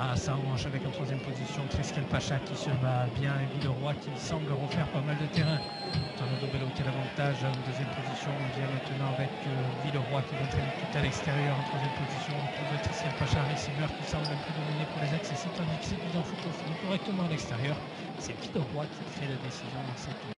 Ah, ça arrange avec en troisième position Triskel Pacha qui se bat bien et Villeroy qui semble refaire pas mal de terrain. Tornado Bello qui a l'avantage en deuxième position. On vient maintenant avec euh, Villeroy qui va traîner tout à l'extérieur en troisième position. On retrouve Triskel Pacha, receiver qui semble un peu dominé pour les accès. C'est tandis que c'est Guidon Foucault finit correctement à l'extérieur. C'est Villeroy qui fait la décision dans cette